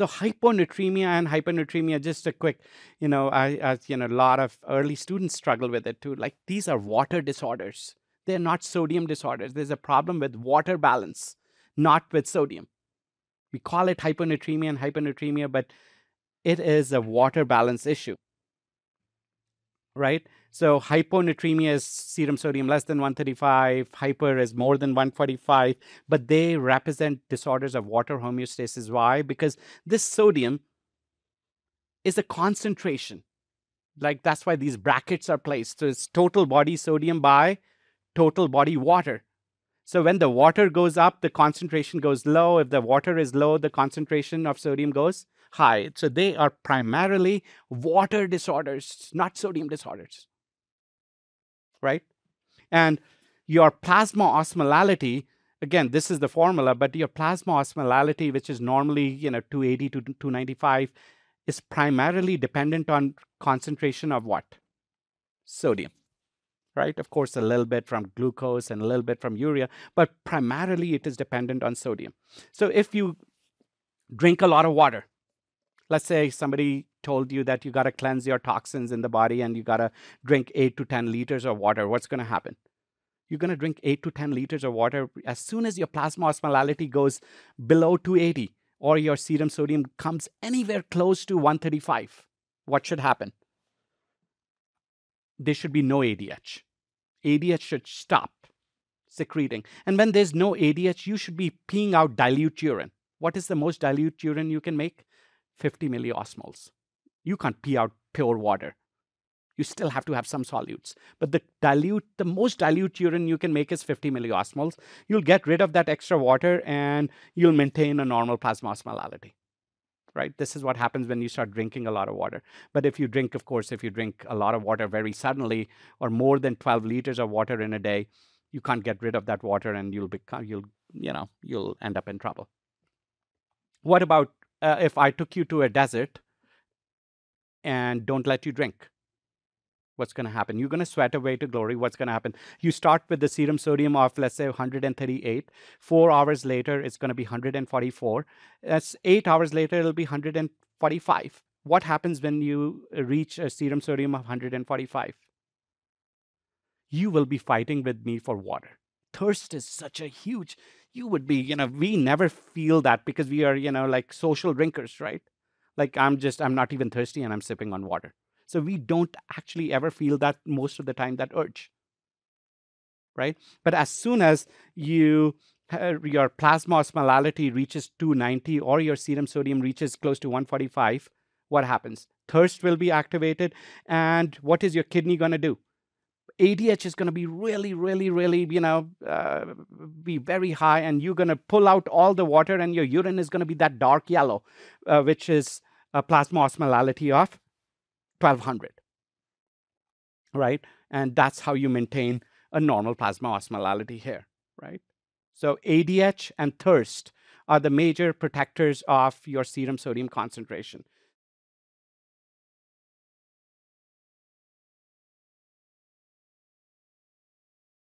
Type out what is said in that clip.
So hyponatremia and hypernatremia, just a quick, you know, I, you know, a lot of early students struggle with it too. Like these are water disorders. They're not sodium disorders. There's a problem with water balance, not with sodium. We call it hyponatremia and hypernatremia, but it is a water balance issue. Right? So hyponatremia is serum sodium less than 135, hyper is more than 145, but they represent disorders of water homeostasis. Why? Because this sodium is a concentration. Like that's why these brackets are placed. So it's total body sodium by total body water. So when the water goes up, the concentration goes low. If the water is low, the concentration of sodium goes high. So they are primarily water disorders, not sodium disorders right? And your plasma osmolality, again, this is the formula, but your plasma osmolality, which is normally, you know, 280 to 295, is primarily dependent on concentration of what? Sodium, right? Of course, a little bit from glucose and a little bit from urea, but primarily it is dependent on sodium. So if you drink a lot of water, let's say somebody told you that you got to cleanse your toxins in the body and you got to drink 8 to 10 liters of water what's going to happen? You're going to drink 8 to 10 liters of water as soon as your plasma osmolality goes below 280 or your serum sodium comes anywhere close to 135 what should happen? There should be no adh adh should stop secreting. And when there's no adh you should be peeing out dilute urine. What is the most dilute urine you can make 50 milliosmoles. You can't pee out pure water. You still have to have some solutes. But the dilute, the most dilute urine you can make is 50 milliosmoles. You'll get rid of that extra water and you'll maintain a normal plasma osmolality. Right? This is what happens when you start drinking a lot of water. But if you drink, of course, if you drink a lot of water very suddenly or more than 12 liters of water in a day, you can't get rid of that water and you'll become you'll you know you'll end up in trouble. What about uh, if I took you to a desert and don't let you drink? What's going to happen? You're going to sweat away to glory. What's going to happen? You start with the serum sodium of, let's say, 138. Four hours later, it's going to be 144. That's eight hours later, it'll be 145. What happens when you reach a serum sodium of 145? You will be fighting with me for water. Thirst is such a huge you would be, you know, we never feel that because we are, you know, like social drinkers, right? Like I'm just, I'm not even thirsty and I'm sipping on water. So we don't actually ever feel that most of the time, that urge, right? But as soon as you, your plasma osmolality reaches 290 or your serum sodium reaches close to 145, what happens? Thirst will be activated. And what is your kidney going to do? ADH is going to be really, really, really, you know, uh, be very high, and you're going to pull out all the water, and your urine is going to be that dark yellow, uh, which is a plasma osmolality of 1200. Right? And that's how you maintain a normal plasma osmolality here, right? So ADH and thirst are the major protectors of your serum sodium concentration.